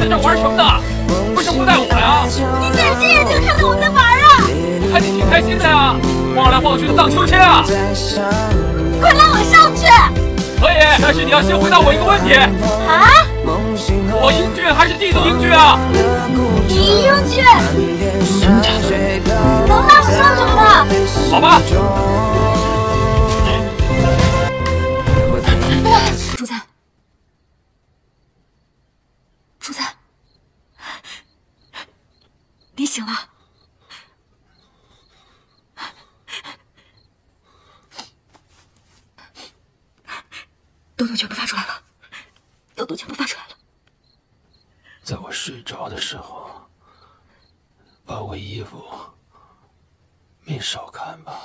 在这玩什么呢？为什么不带我呀？你仔细眼睛看到我在玩啊！我看你挺开心的呀，晃来晃去的荡秋千啊！快拉我上去！可以，但是你要先回答我一个问题：啊？我英俊还是弟弟英俊啊？你好吧。主子，主子，你醒了。豆豆全部发出来了，豆豆全部发出来了。在我睡着的时候，把我衣服你少看吧。